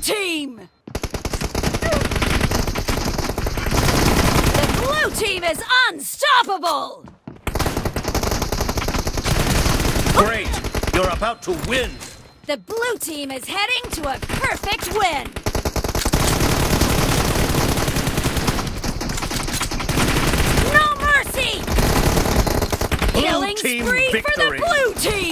Team! The blue team is unstoppable! Great! You're about to win! The blue team is heading to a perfect win! No mercy! Blue Killing spree for the blue team!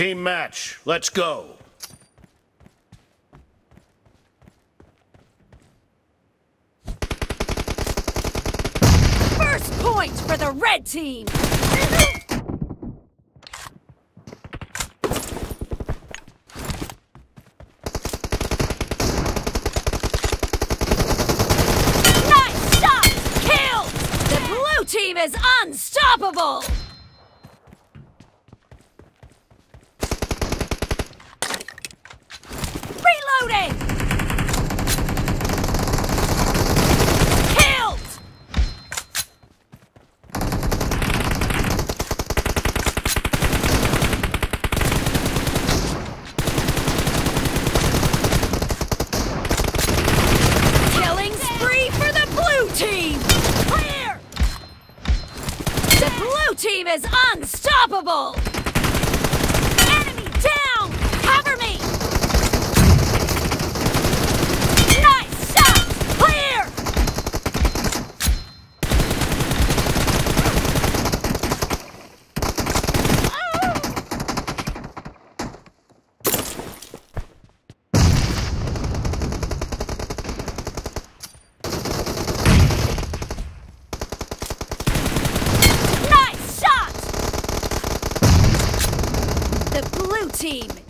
Team match, let's go. First point for the red team! Nice shot! Killed! The blue team is unstoppable!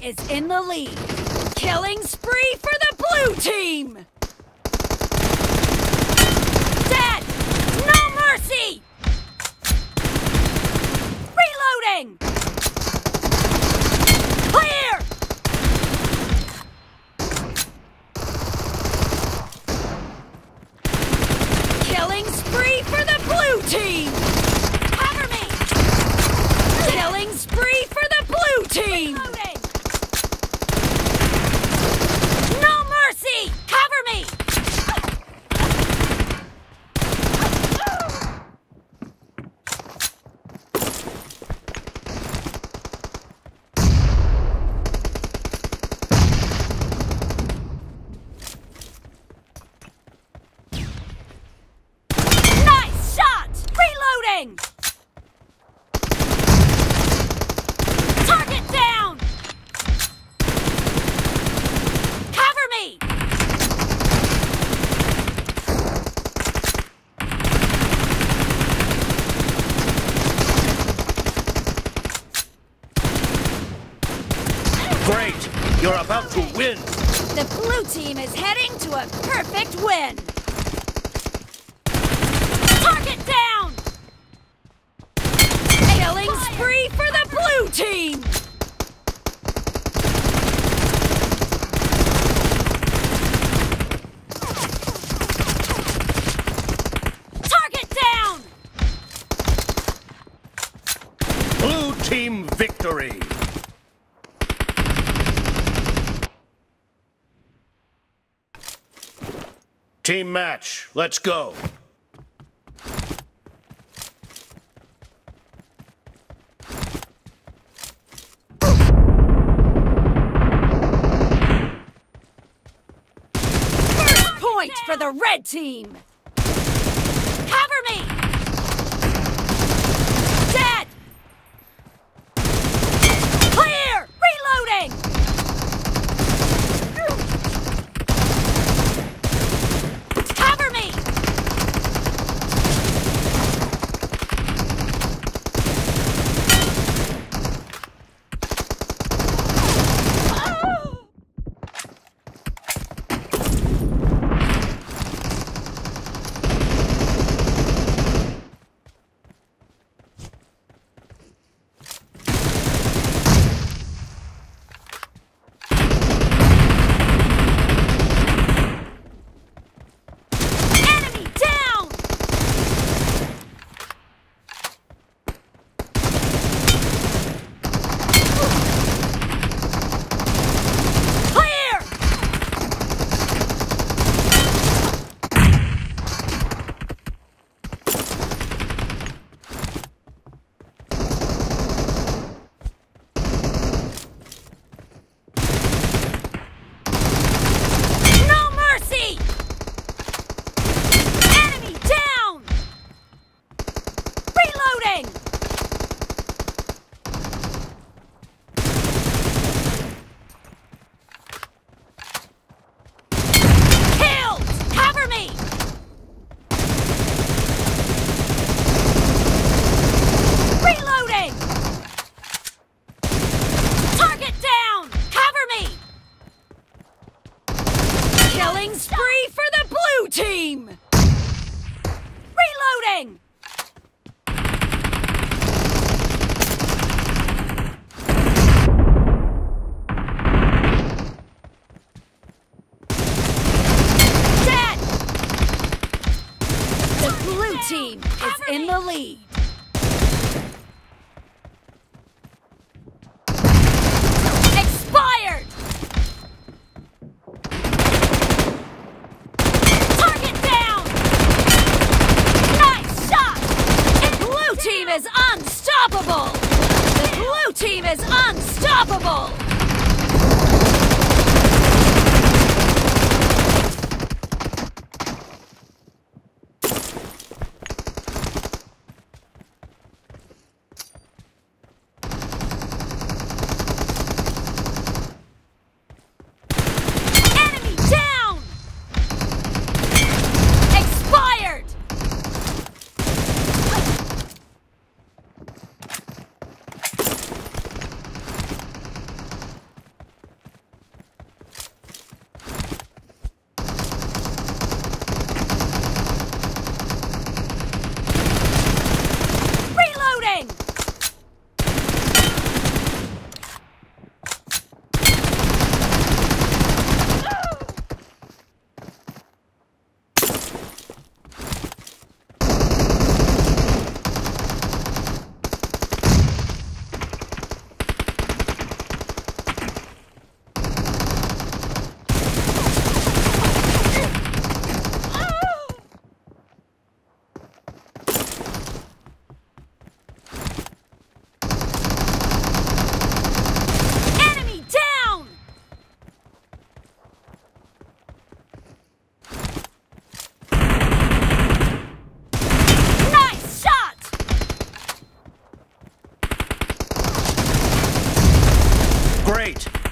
is in the lead. Killing spree for the blue team! to win. The blue team is heading to a perfect win. Team match. Let's go. Point for the red team!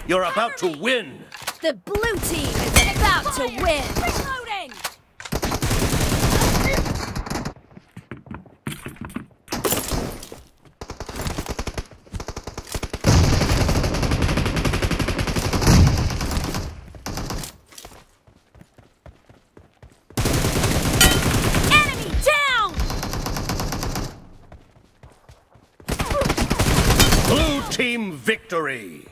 You're about to win. The blue team is about to win. Reloading. Enemy down. Blue team victory.